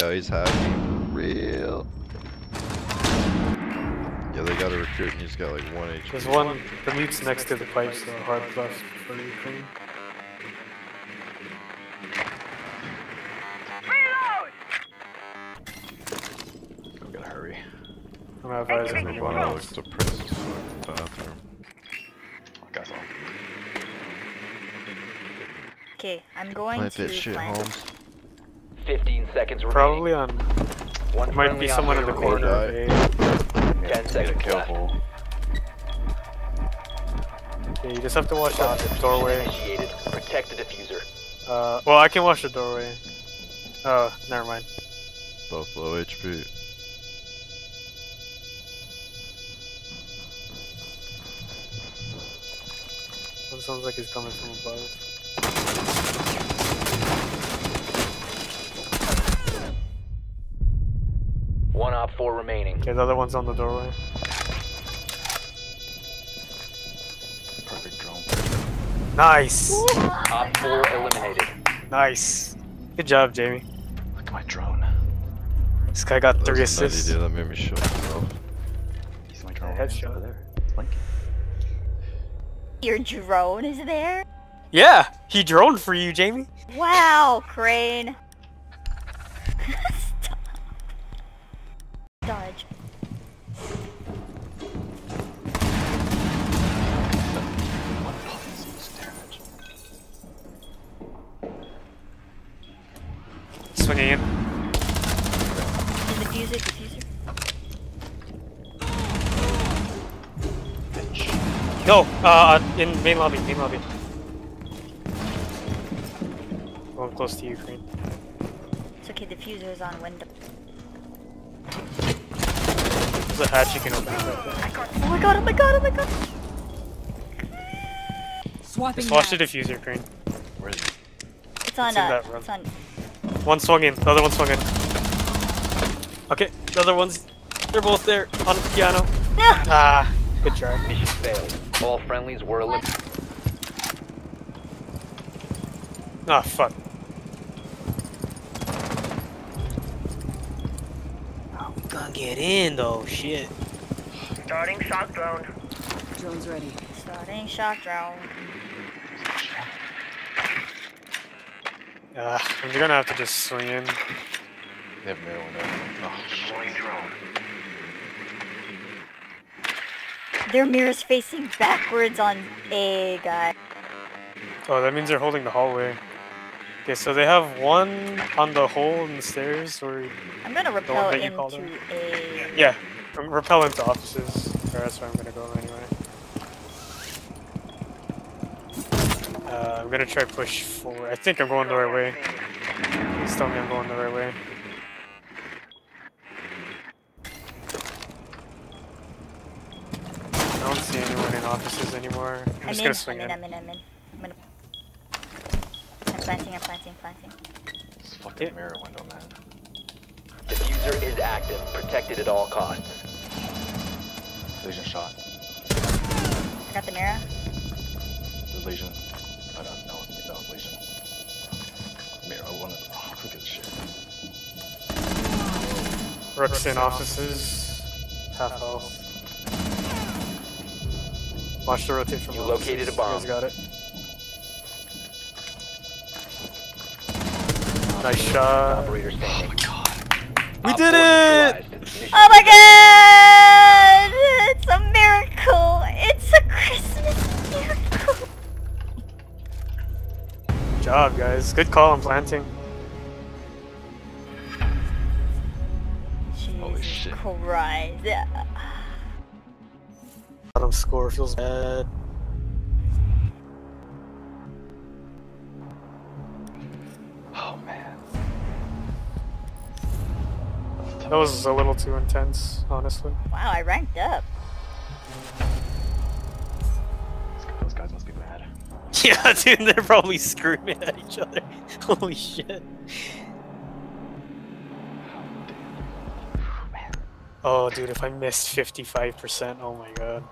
Yo, he's hacking real. Yeah, they got a recruit and he's got like one HP. There's one, the mute's next to the pipes, so hard plus for Ukraine. We gotta hurry. I'm advising Everyone anyone looks depressed as fuck in the bathroom. Guys, all. Okay, I'm going Plant to that shit, plant. Holmes. 15 seconds remaining. Probably on, One it might friendly be someone in the operator corner. remaining. of A. 10 seconds kill left. Yeah, you just have to watch that Diffusion doorway. Initiated. Protect the diffuser. Uh, well, I can watch the doorway. Oh, never mind. Both low HP. One sounds like he's coming from above. One 4 remaining. Okay, the other one's on the doorway. Perfect drone. Nice! Op 4 eliminated. Nice. Good job, Jamie. Look at my drone. This guy got three was a assists. idea, That made me shit myself. You my drone? Headshot. over there. Blinking. Your drone is there? Yeah! He droned for you, Jamie. Wow, Crane. Dodge. What policies damage? Swinging in. In the diffuser. Bitch. No, uh, uh, in main lobby, main lobby. Going close to Ukraine. It's okay, the diffuser is on window. There's a hatch you can open. Oh my god, oh my god, oh my god! Swapping Just watch the mags. diffuser, Ukraine. Where is he? It's on, It's uh, that room. it's on. One swung in, the other one swung in. Okay, the other one's, they're both there on the piano. Ah, good try. Mission failed. All friendlies were eliminated. Ah, fuck. Oh, we gonna get in though, shit. Starting shock drone. Drone's ready. Starting shock drone. Ah, you're gonna have to just swing in. They have mirror window. Oh, shit. Their mirror's facing backwards on A guy. Oh, that means they're holding the hallway. Okay, so they have one on the hole in the stairs, or I'm gonna one repel that you called into him? A. yeah, um, repel into offices. Or that's where I'm gonna go anyway. Uh, I'm gonna try push forward. I think I'm going the right way. Please tell me I'm going the right way. I don't see anyone in offices anymore. I'm I'm just in, gonna swing I'm in, in. I'm in, I'm in. I'm gonna. I'm planting, I'm planting, planting. This fucking Yeah. mirror window, man. Diffuser is active. Protected at all costs. Lesion shot. I got the mirror. The Lesion. I don't know. That was Lesion. Mirror. I wanted. Oh, look at this shit. Rook's in offices. Half health. Watch the rotate from You offices. located a You bomb. guys got it. Nice shot. Oh Operator standing. We did it! Oh my god! It's a miracle! It's a Christmas miracle! Good job, guys. Good call on planting. Holy Jesus shit. Christ. Bottom score feels bad. That was a little too intense, honestly. Wow, I ranked up. Those guys must be mad. Yeah, dude, they're probably screaming at each other. Holy shit. Oh, dude, if I missed 55%, oh my god.